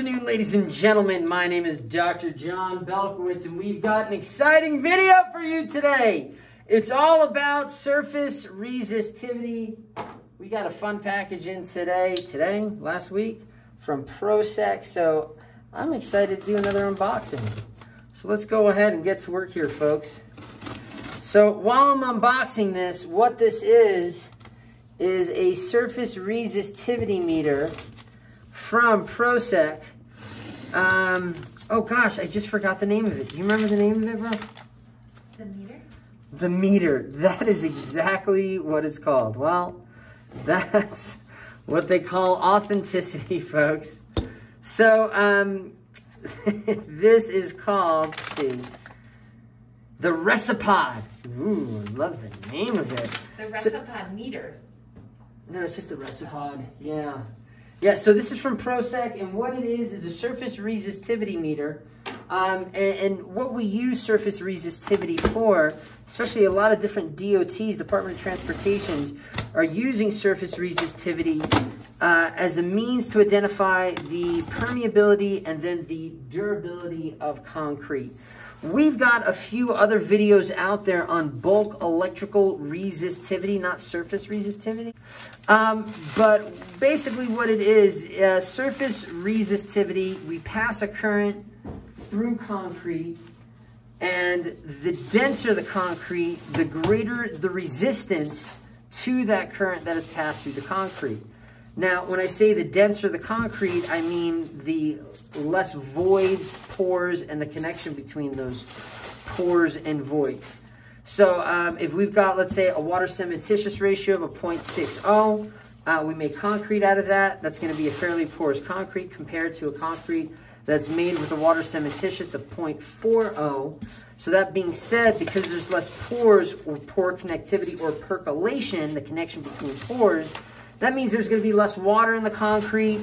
afternoon, ladies and gentlemen. My name is Dr. Jon Belkowitz, and we've got an exciting video for you today. It's all about surface resistivity. We got a fun package in today, today, last week, from Proceq, so I'm excited to do another unboxing. So let's go ahead and get to work here, folks. So while I'm unboxing this, what this is, is a surface resistivity meter from Proceq. Um, oh gosh, I just forgot the name of it. Do you remember the name of it, bro? The meter? The meter. That is exactly what it's called. Well, that's what they call authenticity, folks. So, um, this is called, see, the Resipod. Ooh, I love the name of it. The Resipod so, meter. No, it's just the Resipod. Yeah. Yeah, so this is from Proceq, and what it is is a surface resistivity meter. Um, and, and, what we use surface resistivity for, especially a lot of different DOTs, Department of Transportations, are using surface resistivity uh, as a means to identify the permeability and then the durability of concrete. We've got a few other videos out there on bulk electrical resistivity, not surface resistivity. Um, but basically what it is, uh, surface resistivity, we pass a current through concrete and the denser the concrete, the greater the resistance to that current that is passed through the concrete. Now, when I say the denser the concrete, I mean the less voids, pores, and the connection between those pores and voids. So um, if we've got, let's say, a water cementitious ratio of a 0.60, uh, we make concrete out of that. That's going to be a fairly porous concrete compared to a concrete that's made with a water cementitious of 0.40. So that being said, because there's less pores or pore connectivity or percolation, the connection between pores, that means there's going to be less water in the concrete,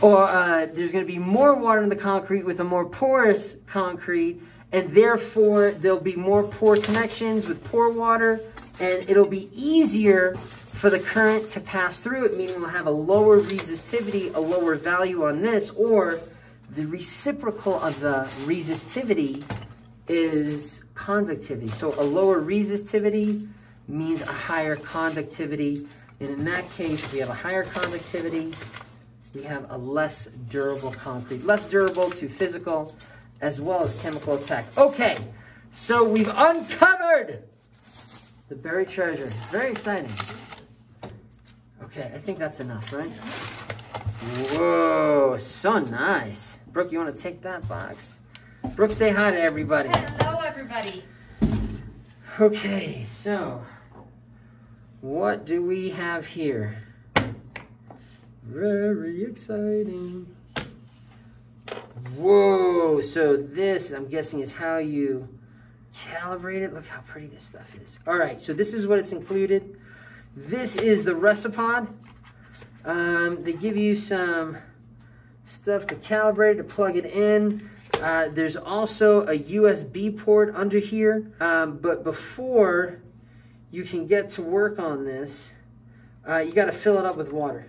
or uh, there's going to be more water in the concrete with a more porous concrete, and therefore there'll be more pore connections with pore water, and it'll be easier for the current to pass through it, meaning we'll have a lower resistivity, a lower value on this, or the reciprocal of the resistivity is conductivity. So a lower resistivity means a higher conductivity. And in that case, we have a higher conductivity, we have a less durable concrete. Less durable to physical as well as chemical attack. Okay, so we've uncovered the buried treasure. Very exciting. Okay, I think that's enough, right? Whoa, so nice. Brooke, you want to take that box? Brooke, say hi to everybody. Hello, everybody. Okay, so what do we have here? Very exciting. Whoa, so this, I'm guessing, is how you calibrate it. Look how pretty this stuff is. All right, so this is what it's included. This is the Resipod. Um, they give you some stuff to calibrate, to plug it in. Uh, there's also a USB port under here. Um, but before you can get to work on this, uh, you got to fill it up with water.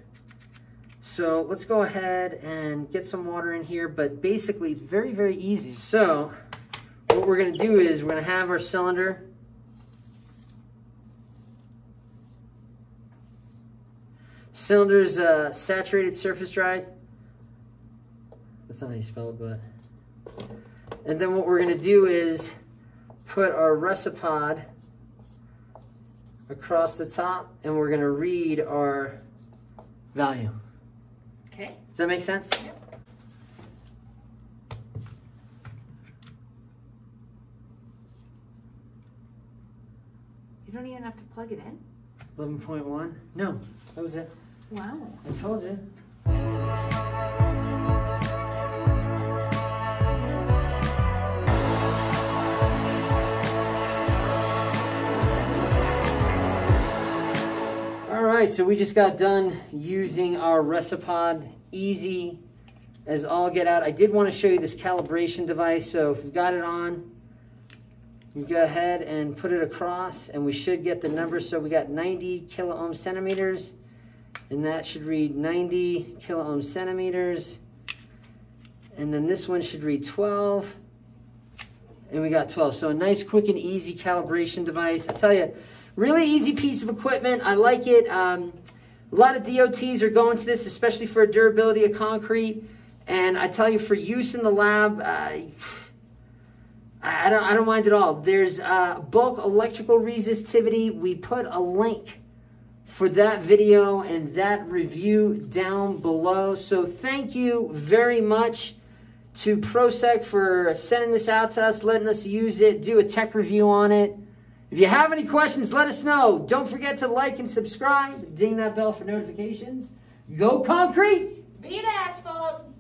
So let's go ahead and get some water in here, but basically it's very, very easy. So what we're gonna do is we're gonna have our cylinder Cylinder's uh, saturated surface dry. That's not how you spell it, but. And then what we're gonna do is put our Resipod across the top and we're gonna read our value. Okay. Does that make sense? Yep. You don't even have to plug it in? 11.1? No, that was it. Wow. I told you. Right, so we just got done using our Resipod Easy as all get out. I did want to show you this calibration device. So if we've got it on, you go ahead and put it across and we should get the number. So we got 90 kilo ohm centimeters and that should read 90 kilo ohm centimeters. And then this one should read 12. And we got 12. So a nice, quick, and easy calibration device. I tell you, really easy piece of equipment. I like it. Um, a lot of DOTs are going to this, especially for durability of concrete. And I tell you, for use in the lab, uh, I don't, I don't mind at all. There's uh, bulk electrical resistivity. We put a link for that video and that review down below. So thank you very much to Proceq for sending this out to us, letting us use it, do a tech review on it. If you have any questions, let us know. Don't forget to like and subscribe. Ding that bell for notifications. Go concrete! Beat asphalt.